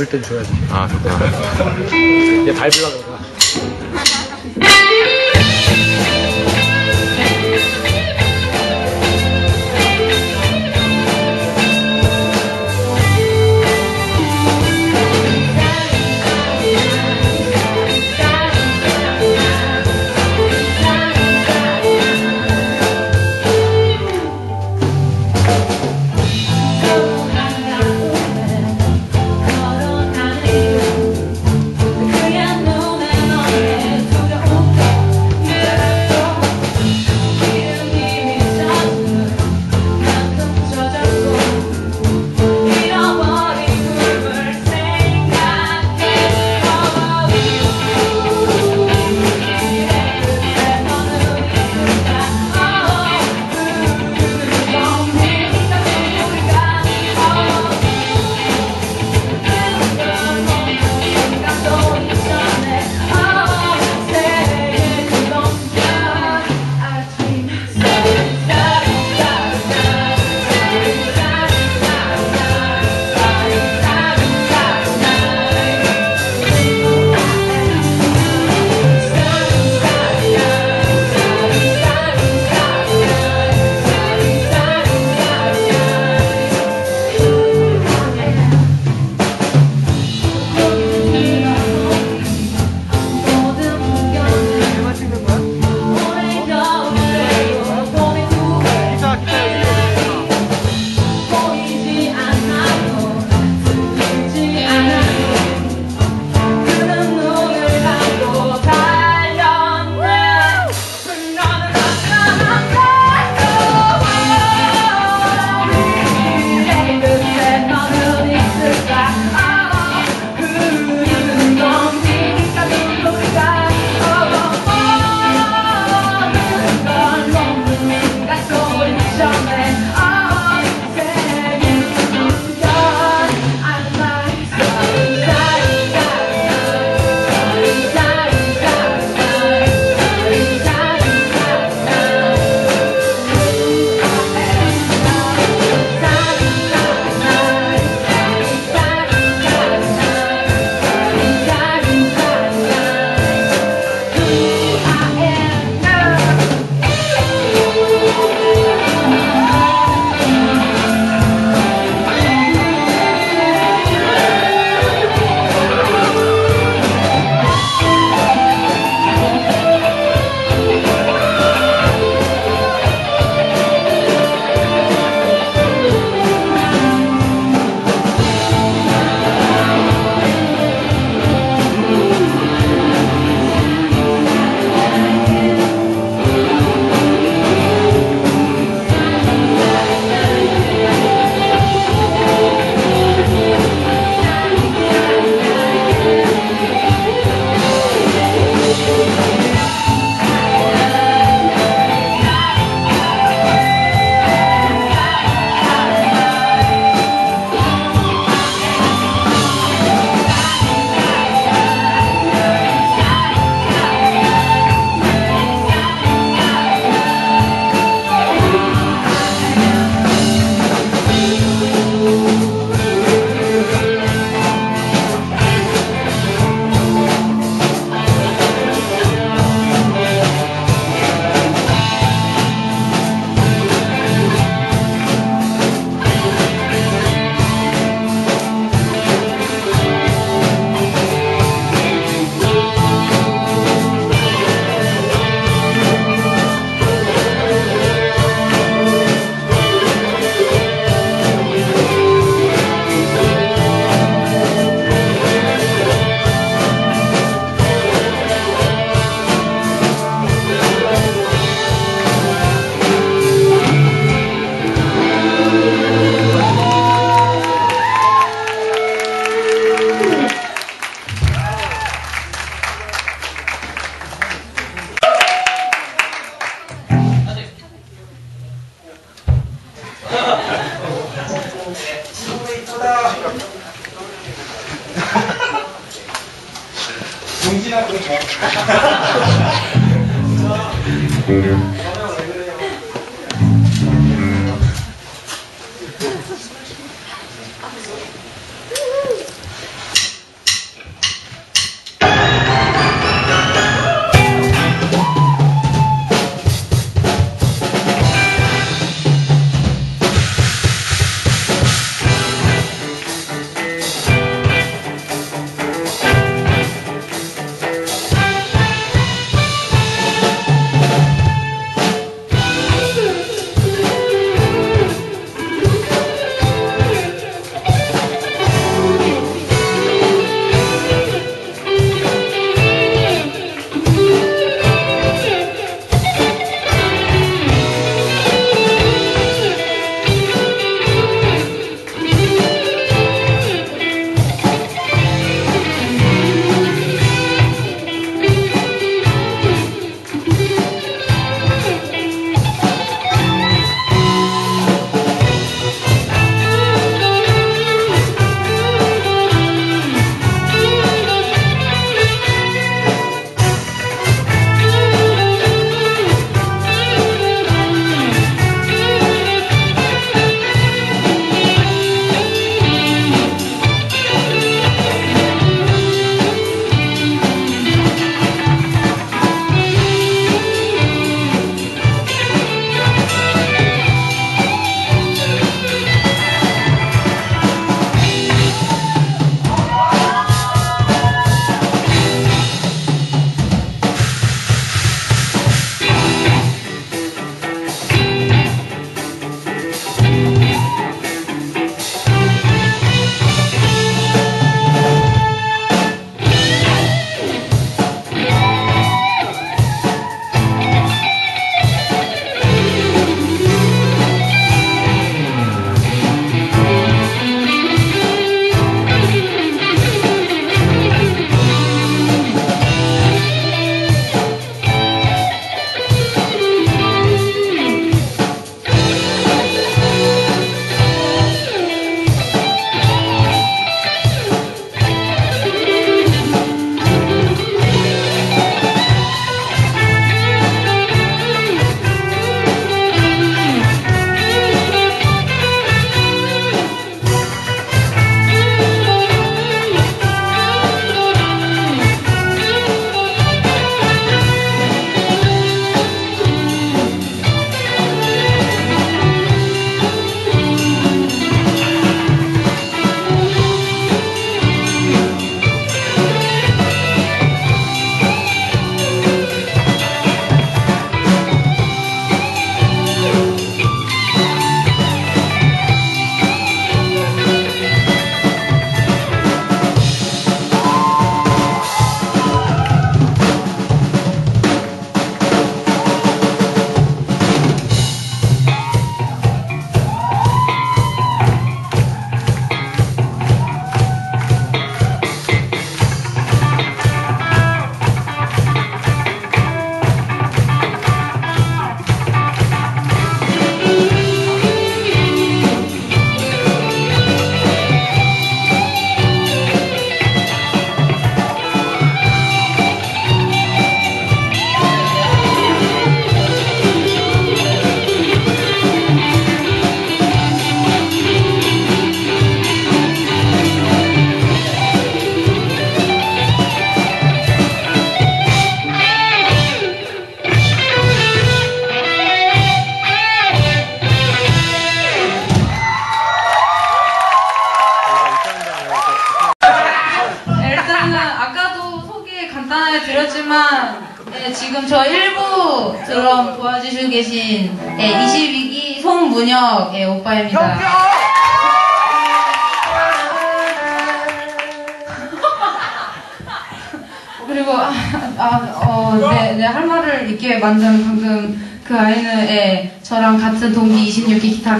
바쁠 땐 줘야지. 아, 그렇구나. 얘 닮으려고 그러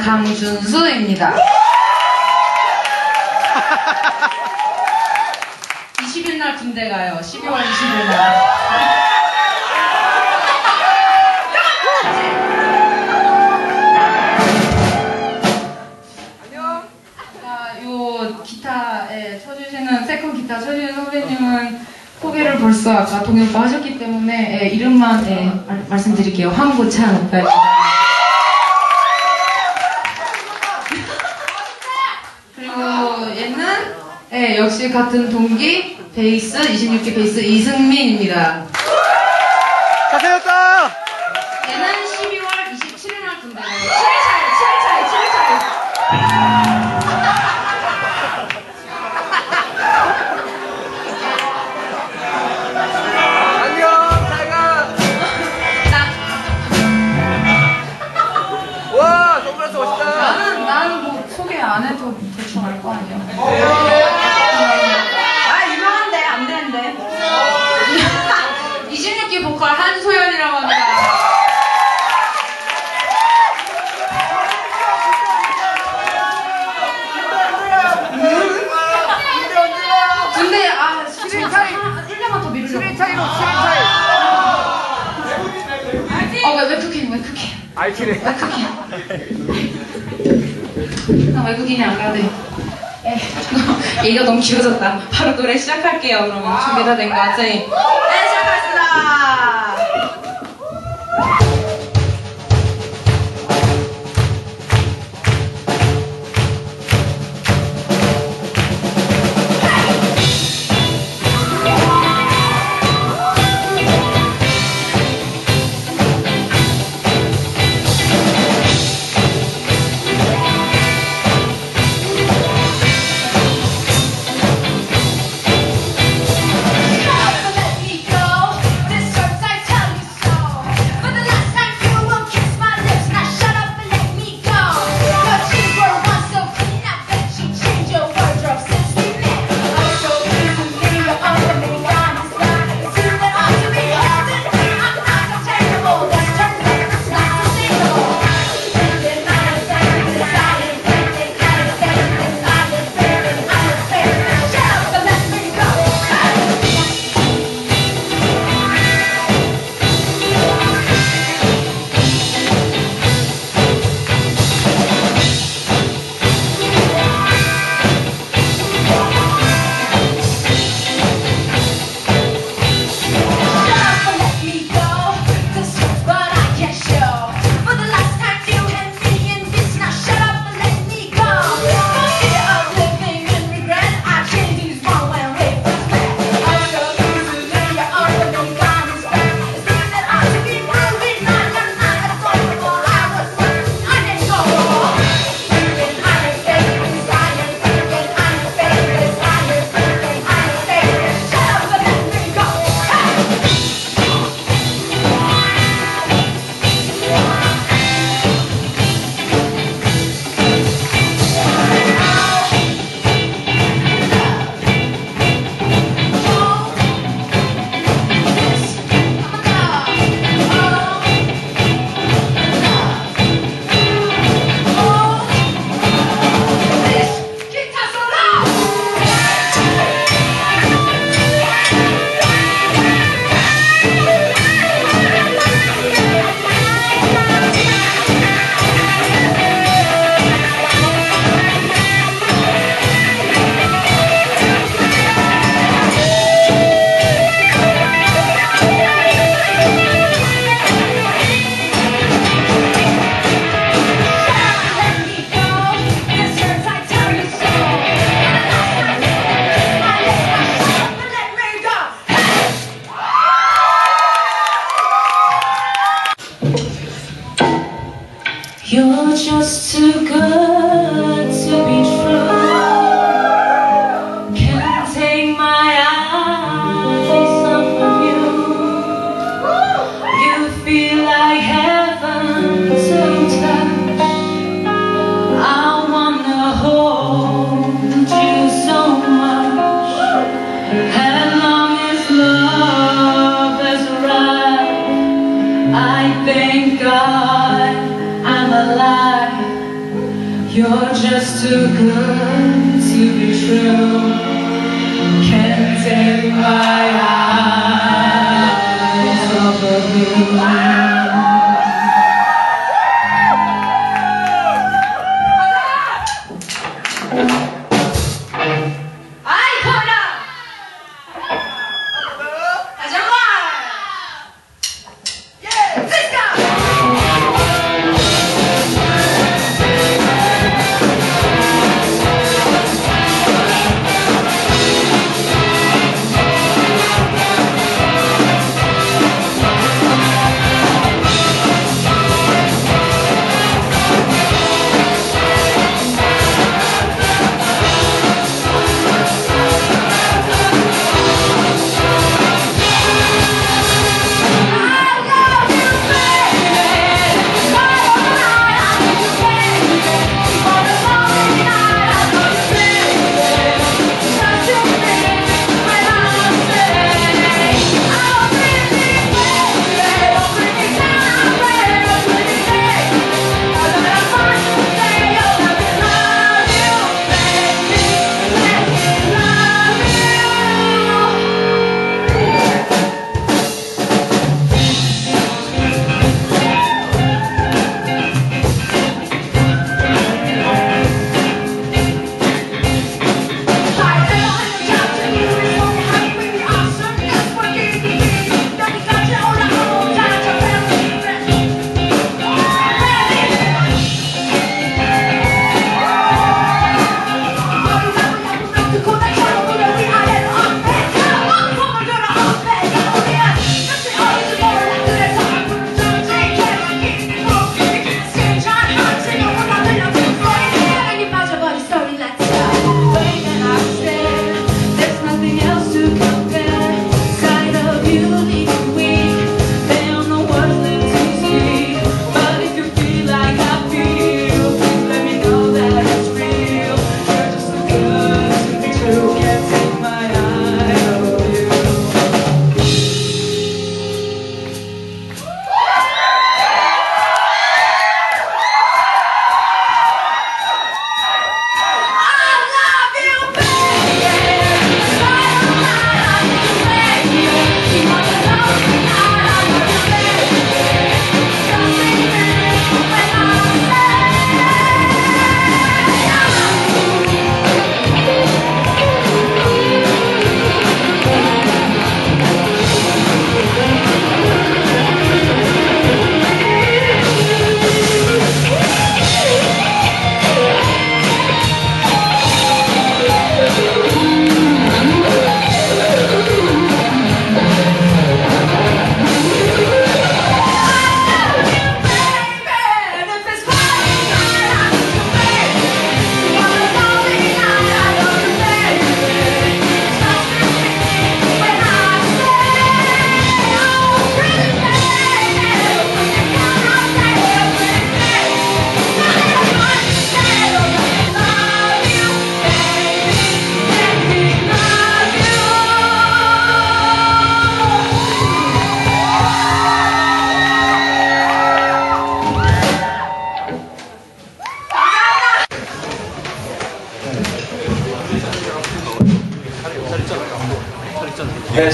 강준수입니다. 20일 날 군대 가요. 12월 20일 날. 안녕. 아, 요 기타에 쳐주시는 second 기타 쳐주시는 소개를 벌써 아까 동영상 하셨기 때문에 예, 이름만 예, 말, 씀드릴게요 황보창 네. 역시 같은 동기 베이스 26기 베이스 이승민입니다. 그래. 나 외국인이 안 가도 에이, 예, 얘기가 너무 길어졌다. 바로 노래 시작할게요, 그러면. 준비 다 된 거 같아.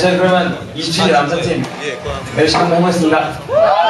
저희 그러면 27일 남자팀 예, 열심히 한번 해보겠습니다.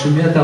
Шумета